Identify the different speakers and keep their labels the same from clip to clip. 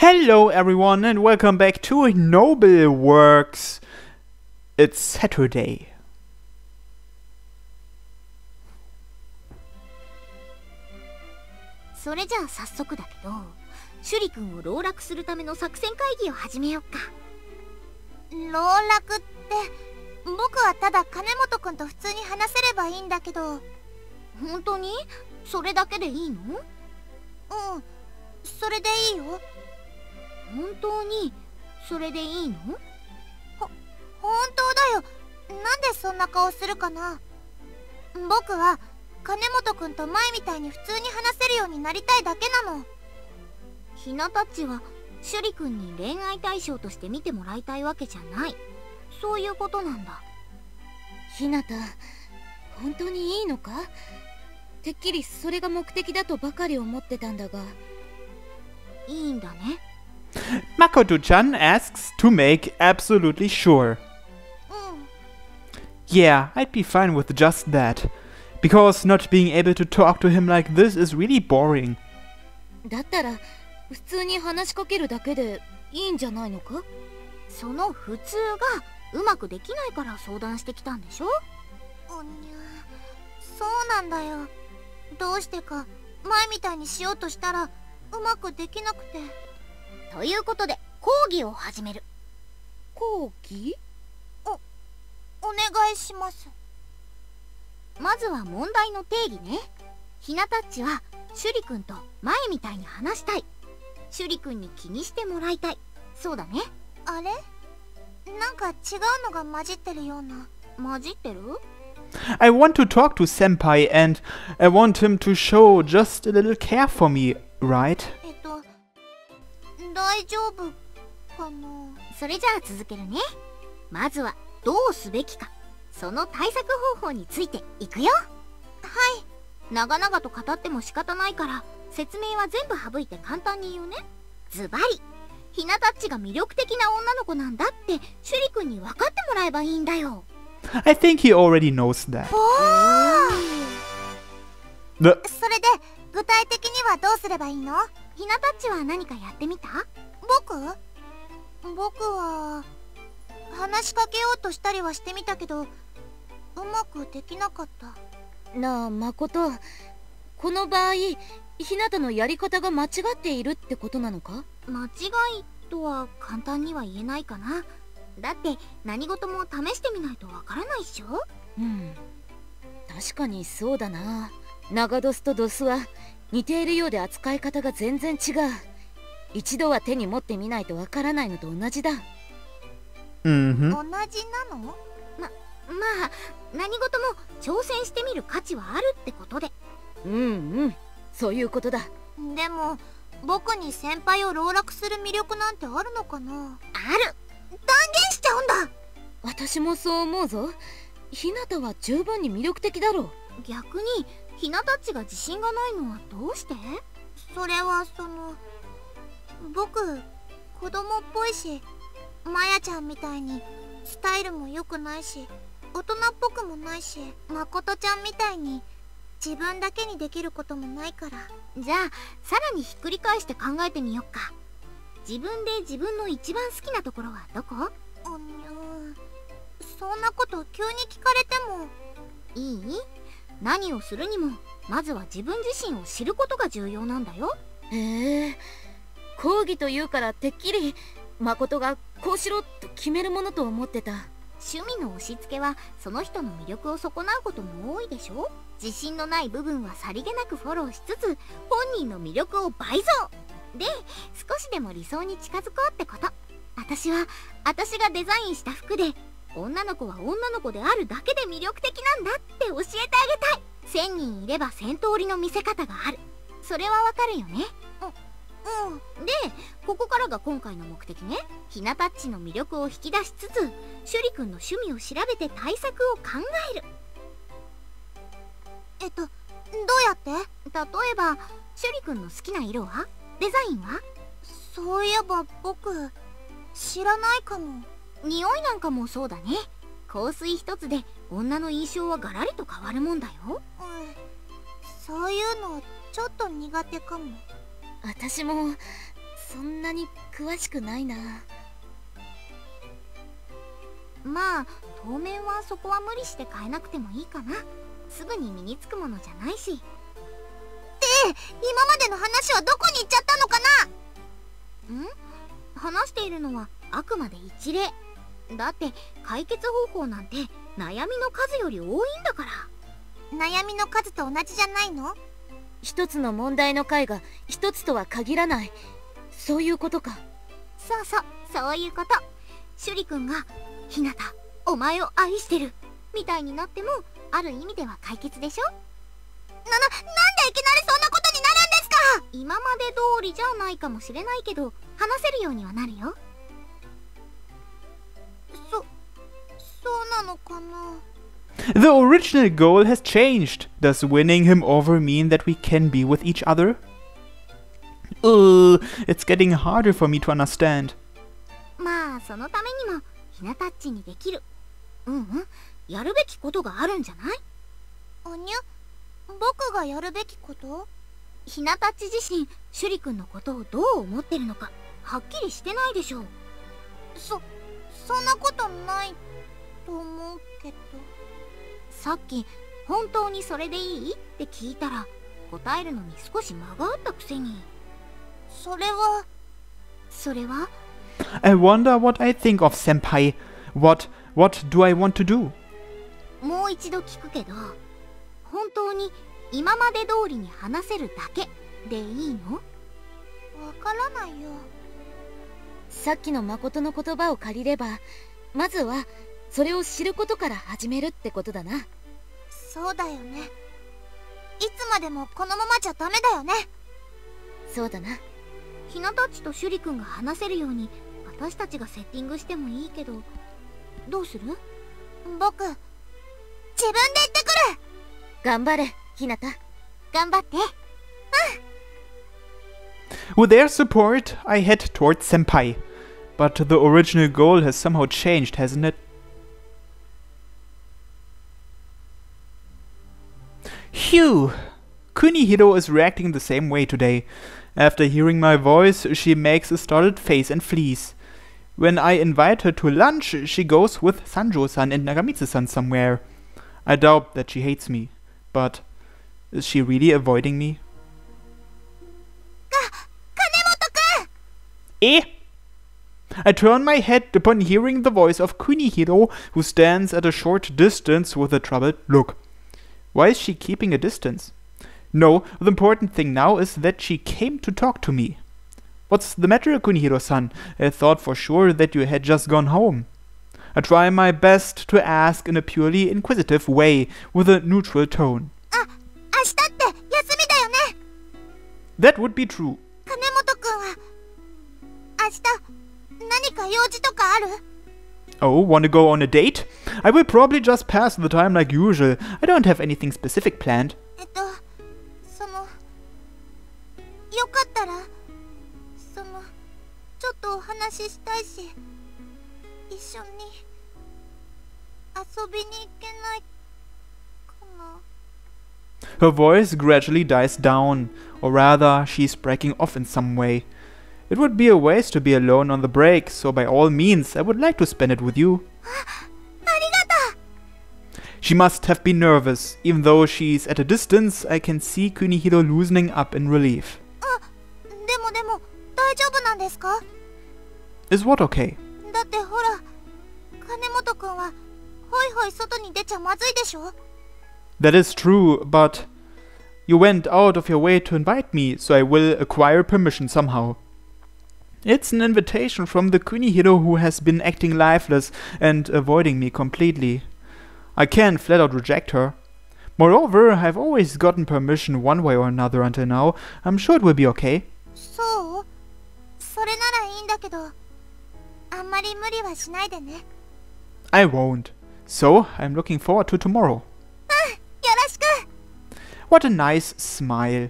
Speaker 1: Hello, everyone, and welcome back to Noble Works. It's Saturday.
Speaker 2: それじゃあ早速だけどシュリ君を籠絡するための作戦会議を始めよっか
Speaker 3: 籠絡って僕はただ金本君と普通に話せればいいんだけど
Speaker 2: 本当に？それだけでいいの？
Speaker 3: うんそれでいいよ
Speaker 2: 本当にそれでいいの？
Speaker 3: ほ本当だよ。なんでそんな顔するかな？僕は金本君と前みたいに普通に話せるようになりたいだけなの。
Speaker 2: ひなたっちはシュリ君に恋愛対象として見てもらいたいわけじゃない。そういうことなんだ。
Speaker 4: ひなた本当にいいのか？てっきりそれが目的だとばかり思ってたんだが。
Speaker 2: いいんだね
Speaker 1: Makoto-chan asks to make absolutely sure.
Speaker 3: うん
Speaker 1: Yeah, I'd be fine with just that. Because not being able to talk to him like this is really boring.
Speaker 4: だったら普通に話しかけるだけでいいんじゃないのか
Speaker 2: その普通がうまくできないから相談してきたんでしょ
Speaker 3: おにゃそうなんだよどうしてか前みたいにしようとしたらうまくできなくて
Speaker 2: ということで講義を始める。
Speaker 4: 講義？
Speaker 3: お願いします。
Speaker 2: まずは問題の定義ね。ひなたっちはシュリ君と前みたいに話したい。シュリ君に気にしてもらいたい。そうだね。
Speaker 3: あれ？なんか違うのが混じってるような。
Speaker 2: 混じってる
Speaker 1: ？I want to talk to Senpai and I want him to show just a little care for me, right?
Speaker 3: えっと大丈夫かな？
Speaker 2: それじゃあ続けるね。まずはどうすべきか。その対策方法についていくよ。はい。長々と語っても仕方ないから説明は全部省いて簡単に言うね。ズバリ。ひなたっちが魅力的な女の子なんだってシュリ君に分かってもらえばいいんだよ。
Speaker 1: I think he already knows that.
Speaker 3: それで具体的にはどうすればいいの？
Speaker 2: ひなたっちは何かやってみた？
Speaker 3: 僕？僕は話しかけようとしたりはしてみたけどうまくできなかった。
Speaker 4: なあ誠この場合ひなたのやり方が間違っているってことなのか？
Speaker 2: 間違いとは簡単には言えないかな。だって何事も試してみないとわからないっしょ？
Speaker 4: うん。確かにそうだな。長ドスとドスは似ているようで扱い方が全然違う。一度は手に持ってみないとわからないのと同じだ。
Speaker 1: Mm-hmm.
Speaker 3: 同じなの？
Speaker 2: まあ何事も挑戦してみる価値はあるってことで。
Speaker 4: うんうん。そういうことだ。
Speaker 3: でも僕に先輩を籠絡する魅力なんてあるのかな？
Speaker 2: ある。
Speaker 3: 断言しちゃうんだ！
Speaker 4: 私もそう思うぞ。ひなたは十分に魅力的だろう
Speaker 2: 逆にひなたっちが自信がないのはどうして？
Speaker 3: それはその僕子供っぽいしまやちゃんみたいにスタイルも良くないし大人っぽくもないしまことちゃんみたいに自分だけにできることもないから。
Speaker 2: じゃあさらにひっくり返して考えてみよっか。自分で自分の一番好きなところはどこ？
Speaker 3: おにゃそんなこと急に聞かれても。
Speaker 2: いい？何をするにもまずは自分自身を知ることが重要なんだよ。
Speaker 4: へえ。講義というからてっきり誠がこうしろと決めるものと思ってた。
Speaker 2: 趣味の押し付けはその人の魅力を損なうことも多いでしょ。自信のない部分はさりげなくフォローしつつ本人の魅力を倍増。で少しでも理想に近づこうってこと。私は私がデザインした服で女の子は女の子であるだけで魅力的なんだって教えてあげたい。1000人いれば1000通りの見せ方がある。それはわかるよね。
Speaker 3: うん。
Speaker 2: でここからが今回の目的ね。ひなたっちの魅力を引き出しつつシュリ君の趣味を調べて対策を考える。
Speaker 3: えっとどうやって？
Speaker 2: 例えばシュリ君の好きな色は？デザインは？
Speaker 3: そういえば僕知らないかも
Speaker 2: 匂いなんかもそうだね。香水一つで女の印象はガラリと変わるもんだよ。
Speaker 3: うん。そういうのちょっと苦手かも。
Speaker 4: 私もそんなに詳しくないな。
Speaker 2: まあ当面はそこは無理して変えなくてもいいかな。すぐに身につくものじゃないし。
Speaker 3: 今までの話はどこに行っちゃったのかな？ん？
Speaker 2: 話しているのはあくまで一例だって解決方法なんて悩みの数より多いんだから。
Speaker 3: 悩みの数と同じじゃないの？
Speaker 4: 一つの問題の解が一つとは限らない。そういうことか。
Speaker 2: そうそう。そういうこと。シュリ君が「ひなたお前を愛してる」みたいになってもある意味では解決でしょ？
Speaker 3: な、な、なんでいきなりそんなことになるんですか？
Speaker 2: 今まで通りじゃないかもしれないけど話せるようにはなるよ
Speaker 1: The original goal has changed. Does winning him over mean that we can be with each other? Ugh, it's getting harder for me to understand.
Speaker 2: と思う
Speaker 3: けど。
Speaker 2: さっき本当にそれでいい？って聞いたら答えるのに少し間があったくせに。
Speaker 3: それは？
Speaker 2: それは
Speaker 1: ？I wonder what I think of Senpai. What what do I want to do?
Speaker 2: もう一度聞くけど本当に今まで通りに話せるだけでいいの？
Speaker 3: わからないよ。
Speaker 4: さっきの誠の言葉を借りればまずはそれを知ることから始めるってことだな。
Speaker 3: そうだよね。いつまでもこのままじゃダメだよね。
Speaker 4: そうだな。
Speaker 2: ひなたっちとシュリ君が話せるように私たちがセッティングしてもいいけどどうする？
Speaker 3: 僕自分で行ってくる。
Speaker 4: 頑張れひなた
Speaker 2: 頑張って。
Speaker 1: With their support, I head towards Senpai. But the original goal has somehow changed, hasn't it? Phew! Kunihiro is reacting the same way today. After hearing my voice, she makes a startled face and flees. When I invite her to lunch, she goes with Sanjo-san and Nagamitsu-san somewhere. I doubt that she hates me, but is she really avoiding me? Eh? I turn my head upon hearing the voice of Kunihiro, who stands at a short distance with a troubled look. Why is she keeping a distance? No, the important thing now is that she came to talk to me. What's the matter, Kunihiro-san? I thought for sure that you had just gone home. I try my best to ask in a purely inquisitive way, with a neutral tone.
Speaker 3: あ、明日って休みだよね
Speaker 1: That would be true.
Speaker 3: 金本くんは明日何か用事とかある
Speaker 1: Oh, want to go on a date? I will probably just pass the time like usual. I don't have anything specific planned. Her voice gradually dies down, or rather, she is breaking off in some way. It would be a waste to be alone on the break, so by all means, I would like to spend it with you.
Speaker 3: ありがとう
Speaker 1: She must have been nervous. Even though she's at a distance, I can see Kunihiro loosening up in relief.
Speaker 3: でもでも大丈夫なんですか
Speaker 1: Is what okay?
Speaker 3: だってほら金本くんはほいほい外に出ちゃまずいでしょ
Speaker 1: That is true, but you went out of your way to invite me, so I will acquire permission somehow. It's an invitation from the Kunihiro who has been acting lifeless and avoiding me completely. I can't flat out reject her. Moreover, I've always gotten permission one way or another until now. I'm sure it will be okay.
Speaker 3: そうそれならいいんだけどあんまり無理はしないでねよ
Speaker 1: I won't. So, I'm looking forward to tomorrow.
Speaker 3: ろしく
Speaker 1: What a nice smile.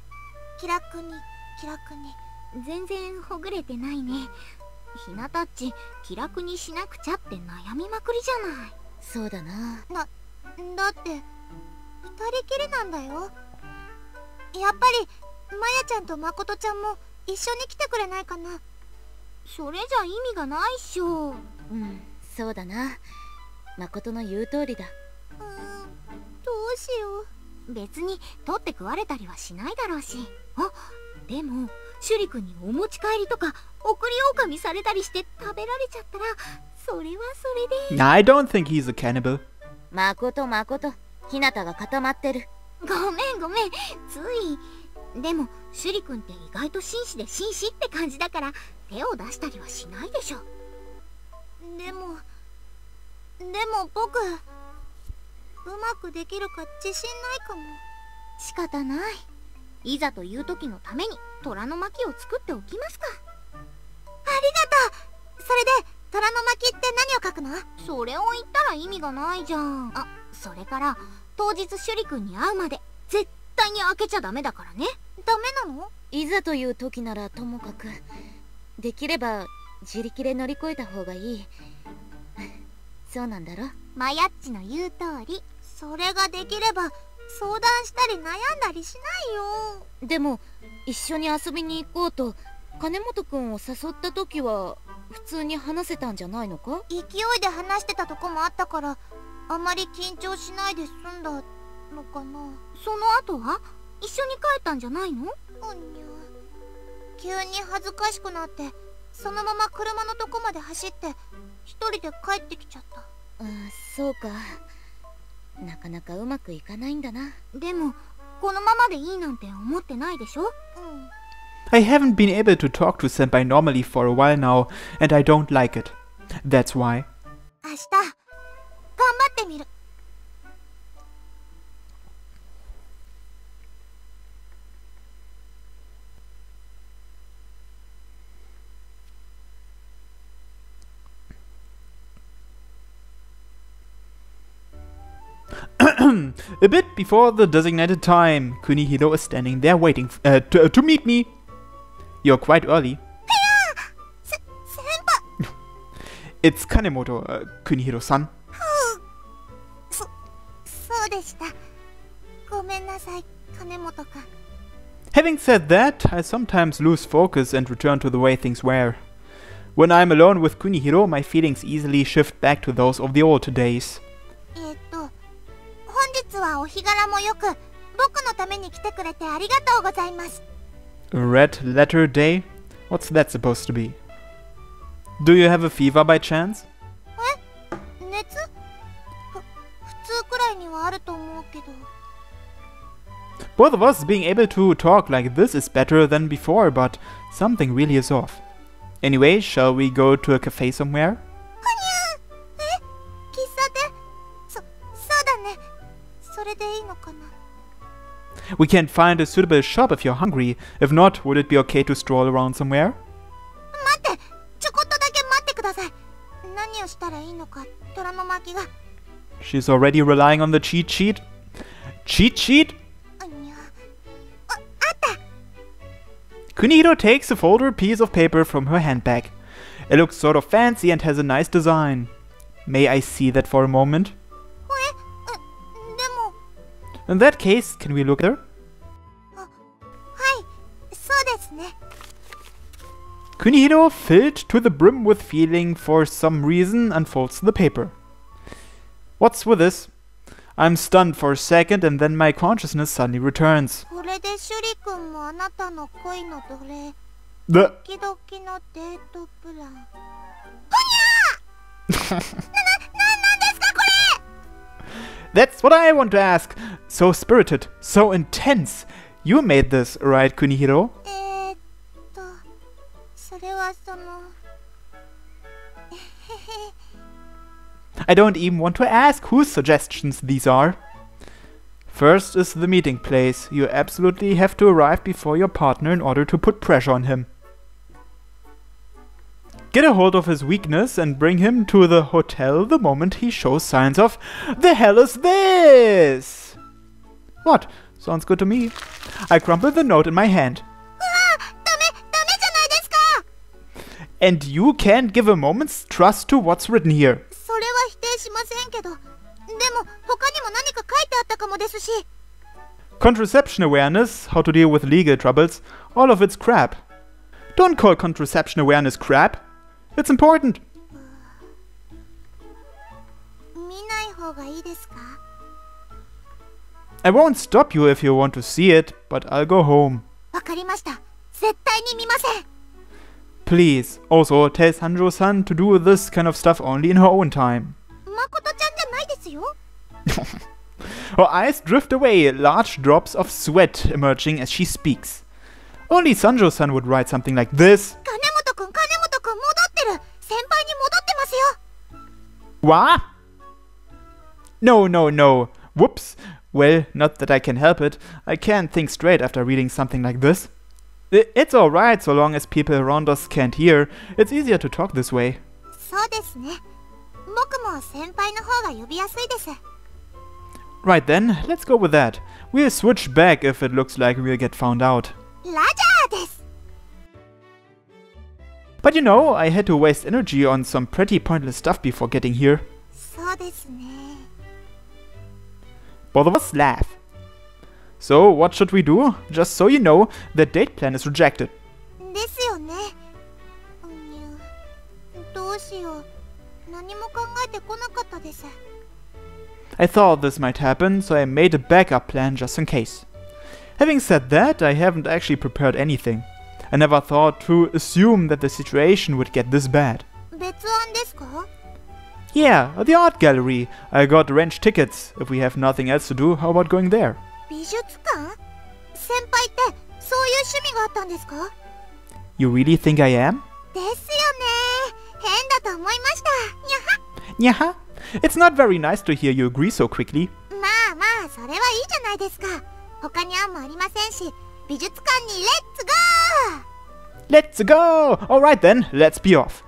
Speaker 3: 気楽に気楽に。
Speaker 2: 全然ほぐれてないね。ひなたっち気楽にしなくちゃって悩みまくりじゃない。
Speaker 4: そうだな。
Speaker 3: だって二人きりなんだよ。やっぱりまやちゃんとまことちゃんも一緒に来てくれないかな。
Speaker 2: それじゃ意味がないっしょ。
Speaker 4: うんそうだな。誠の言う通りだ。
Speaker 3: うーんどうしよう
Speaker 2: 別に取って食われたりはしないだろうし。あでもシュリ君にお持ち帰りとか送り狼されたりして食べられちゃったらそれはそれで。
Speaker 1: I don't think he's a cannibal.
Speaker 4: 誠誠ひなたが固まってる。
Speaker 2: ごめんごめん。つい。でもシュリ君って意外と紳士で紳士って感じだから手を出したりはしないでしょ。
Speaker 3: でもでも僕うまくできるか自信ないかも。
Speaker 2: 仕方ない。いざという時のために虎の巻を作っておきますか。
Speaker 3: ありがとう。それで虎の巻って何を書くの？
Speaker 2: それを言ったら意味がないじゃん。あそれから当日シュリ君に会うまで絶対に開けちゃダメだからね。
Speaker 3: ダメなの？
Speaker 4: いざという時ならともかくできれば自力で乗り越えた方がいいそうなんだろ？
Speaker 2: マヤッチの言う通り。
Speaker 3: それができれば相談したり悩んだりしないよ。
Speaker 4: でも一緒に遊びに行こうと金本くんを誘った時は普通に話せたんじゃないのか？
Speaker 3: 勢いで話してたとこもあったからあまり緊張しないで済んだのかな。
Speaker 2: その後は？一緒に帰ったんじゃないの？
Speaker 3: うにゃ急に恥ずかしくなってそのまま車のとこまで走って一人で帰ってきちゃった
Speaker 4: あそうかなかなかうまくいかないんだな
Speaker 2: でもこのままでいいなんて思ってないでしょ
Speaker 3: うん
Speaker 1: I haven't been able to talk to Senpai normally for a while now, and I don't like it. That's why.
Speaker 3: 明日頑張ってみる
Speaker 1: a bit before the designated time, Kunihiro is standing there waiting uh, to, uh, to meet me. You're quite early. it's Kanemoto, uh, Kunihiro-san. Having said that, I sometimes lose focus and return to the way things were. When I'm alone with Kunihiro, my feelings easily shift back to those of the old days.
Speaker 3: えーっと本日はお日柄もよく僕のために来てくれてありがとうございます
Speaker 1: Red Letter Day? What's that supposed to be? Do you have a fever by chance?
Speaker 3: 熱ふ普通くらいにはあると思うけど
Speaker 1: Both of us being able to talk like this is better than before, but something really is off. Anyway, shall we go to a cafe somewhere? We can find a suitable shop if you're hungry. If not, would it be okay to stroll around somewhere? She's already relying on the cheat sheet. Cheat sheet? Kunihiro takes a folded piece of paper from her handbag. It looks sort of fancy and has a nice design. May I see that for a moment? In that case, can we look
Speaker 3: there? Oh,
Speaker 1: Kunihiro, filled to the brim with feeling for some reason, unfolds the paper. What's with this? I'm stunned for a second and then my consciousness suddenly returns. The That's what I want to ask So spirited, so intense. You made this, right, Kunihiro?
Speaker 3: えー、っとそれはその
Speaker 1: I don't even want to ask whose suggestions these are. First is the meeting place. You absolutely have to arrive before your partner in order to put pressure on him. Get a hold of his weakness and bring him to the hotel the moment he shows signs of The hell is this? What? Sounds good to me. I crumple the note in my hand.
Speaker 3: ダメダメじゃないですか
Speaker 1: And you can't give a moment's trust to what's written here.
Speaker 3: それは否定しませんけどでも他にも何か書いてあったかもですし
Speaker 1: Contraception awareness, how to deal with legal troubles, all of it's crap. Don't call contraception awareness crap. It's important.
Speaker 3: 見ない方がいいですか
Speaker 1: I won't stop you if you want to see it, but I'll go home. Please. Also, tell Sanjo-san to do this kind of stuff only in her own time. her eyes drift away, large drops of sweat emerging as she speaks. Only Sanjo-san would write something like this. What? No, no, no. Whoops. Well, not that I can help it. I can't think straight after reading something like this. I- It's alright so long as people around us can't hear. It's easier to talk this way.
Speaker 3: そうですね僕も先輩の方が呼びやすいです
Speaker 1: Right then, let's go with that. We'll switch back if it looks like we'll get found out.
Speaker 3: ラジャーです
Speaker 1: But you know, I had to waste energy on some pretty pointless stuff before getting here.
Speaker 3: そうですね
Speaker 1: Both of us laugh. So, what should we do? Just so you know, the date plan is rejected.
Speaker 3: ですよねうんにゅどうしよう何も考えてこなかったです
Speaker 1: I thought this might happen, so I made a backup plan just in case. Having said that, I haven't actually prepared anything. I never thought to assume that the situation would get this bad.
Speaker 3: 別案ですか
Speaker 1: Yeah, the art gallery. I got ranch tickets. If we have nothing else to do, how about going there?
Speaker 3: 美術館先輩ってそういう趣味があったんですか
Speaker 1: You really think I am?
Speaker 3: ですよね変だと思いましたにゃは
Speaker 1: Nyaha? It's not very nice to hear you agree so quickly.
Speaker 3: まあまあそれはいいじゃないですか他に案もありませんし美術館にレッツゴー
Speaker 1: Let's go! Alright then, let's be off.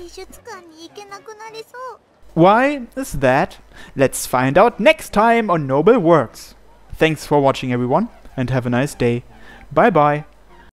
Speaker 3: 美術館に行けなくなりそう
Speaker 1: Why is that? Let's find out next time on Noble Works. Thanks for watching, everyone, and have a nice day. Bye bye.